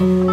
Mm-hmm.